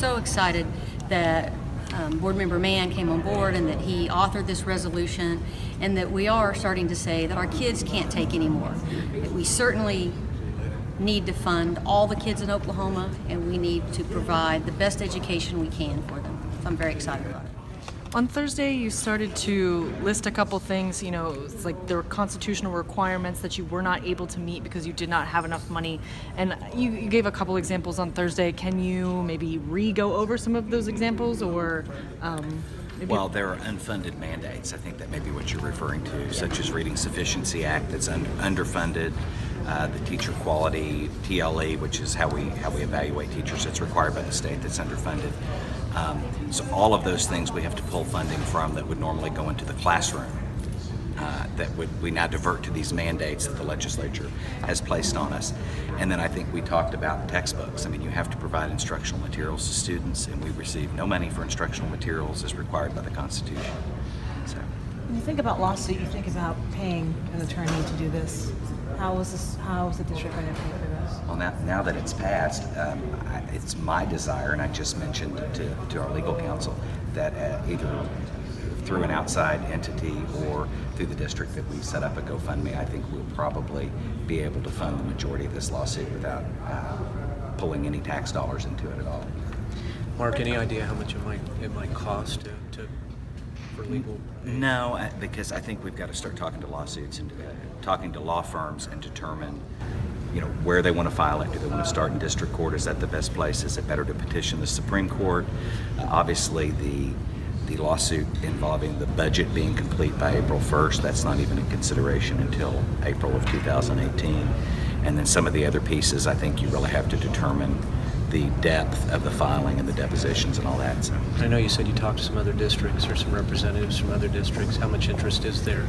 so excited that um, Board Member Mann came on board and that he authored this resolution, and that we are starting to say that our kids can't take anymore. That we certainly need to fund all the kids in Oklahoma, and we need to provide the best education we can for them. So I'm very excited about it. On Thursday, you started to list a couple things. You know, it's like there were constitutional requirements that you were not able to meet because you did not have enough money. And you, you gave a couple examples on Thursday. Can you maybe re go over some of those examples or? Um, Well, there are unfunded mandates. I think that may be what you're referring to, such as Reading Sufficiency Act that's un- underfunded, uh, the Teacher Quality TLE, which is how we how we evaluate teachers. That's required by the state. That's underfunded. Um, so all of those things we have to pull funding from that would normally go into the classroom. Uh, that would we now divert to these mandates that the legislature has placed on us. And then I think we talked about textbooks. I mean, you have to provide instructional materials to students, and we receive no money for instructional materials as required by the Constitution. So. When you think about lawsuit, you think about paying an attorney to do this. How is this? How is the district going to pay for this? Well, now, now that it's passed, um, I, it's my desire, and I just mentioned to, to our legal counsel, that uh, either through an outside entity or through the district that we set up a GoFundMe, I think we'll probably be able to fund the majority of this lawsuit without uh, pulling any tax dollars into it at all. Mark, any idea how much it might it might cost to, to for legal? No, because I think we've got to start talking to lawsuits and uh, talking to law firms and determine, you know, where they want to file it. Do they want to start in district court? Is that the best place? Is it better to petition the Supreme Court? Uh, obviously, the the lawsuit involving the budget being complete by April 1st, that's not even a consideration until April of 2018. And then some of the other pieces, I think you really have to determine the depth of the filing and the depositions and all that. So. I know you said you talked to some other districts or some representatives from other districts. How much interest is there?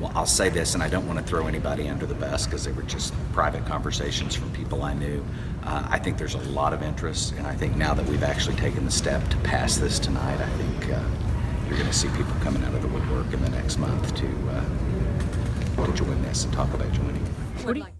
Well, I'll say this, and I don't want to throw anybody under the bus because they were just private conversations from people I knew. Uh, I think there's a lot of interest, and I think now that we've actually taken the step to pass this tonight, I think uh, you're going to see people coming out of the woodwork in the next month to uh, to join this and talk about joining. Would like-